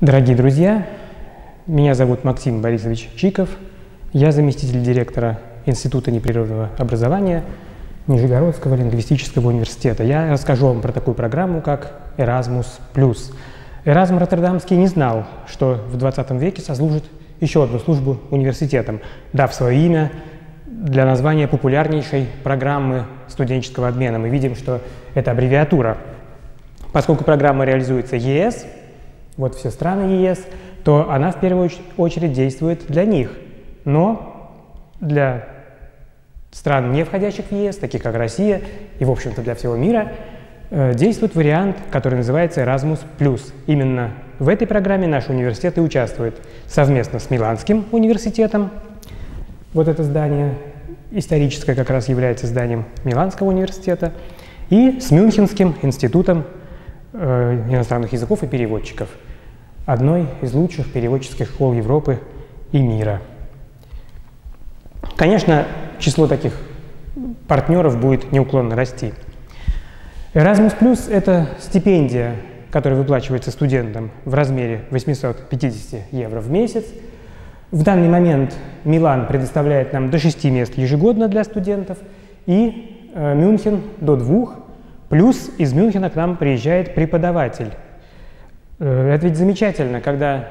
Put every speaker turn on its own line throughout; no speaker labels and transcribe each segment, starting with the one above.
Дорогие друзья, меня зовут Максим Борисович Чиков. Я заместитель директора Института непрерывного образования Нижегородского лингвистического университета. Я расскажу вам про такую программу, как Erasmus+. Эразм Роттердамский не знал, что в 20 веке сослужит еще одну службу университетам, дав свое имя для названия популярнейшей программы студенческого обмена. Мы видим, что это аббревиатура. Поскольку программа реализуется ЕС, вот все страны ЕС, то она в первую очередь действует для них. Но для стран, не входящих в ЕС, таких как Россия и, в общем-то, для всего мира, э, действует вариант, который называется Erasmus+. Именно в этой программе наш университет и участвует совместно с Миланским университетом. Вот это здание историческое как раз является зданием Миланского университета. И с Мюнхенским институтом иностранных языков и переводчиков – одной из лучших переводческих школ Европы и мира. Конечно, число таких партнеров будет неуклонно расти. Erasmus Plus – это стипендия, которая выплачивается студентам в размере 850 евро в месяц. В данный момент Милан предоставляет нам до 6 мест ежегодно для студентов, и э, Мюнхен до двух. Плюс из Мюнхена к нам приезжает преподаватель Э, это ведь замечательно, когда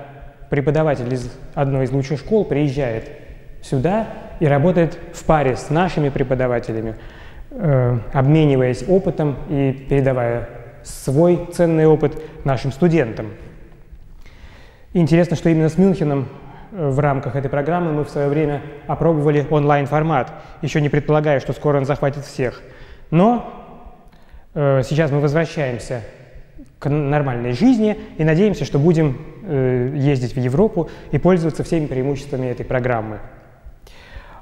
преподаватель из одной из лучших школ приезжает сюда и работает в паре с нашими преподавателями, э, обмениваясь опытом и передавая свой ценный опыт нашим студентам. Интересно, что именно с Мюнхеном э, в рамках этой программы мы в свое время опробовали онлайн-формат, еще не предполагая, что скоро он захватит всех. Но сейчас мы возвращаемся к нормальной жизни и надеемся, что будем э, ездить в Европу и пользоваться всеми преимуществами этой программы.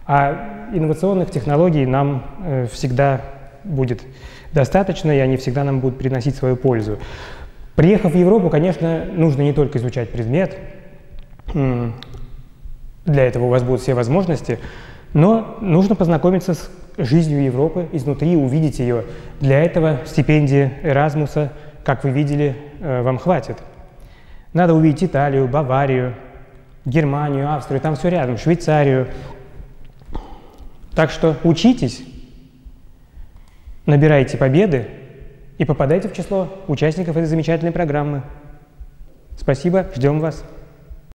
А инновационных технологий нам э, всегда будет достаточно, и они всегда нам будут приносить свою пользу. Приехав в Европу, конечно, нужно не только изучать предмет, для этого у вас будут все возможности, но нужно познакомиться с жизнью Европы изнутри, увидеть ее. Для этого стипендия Эразмуса – как вы видели, э, вам хватит. Надо увидеть Италию, Баварию, Германию, Австрию, там все рядом, Швейцарию. Так что учитесь, набирайте победы и попадайте в число участников этой замечательной программы. Спасибо, ждем вас.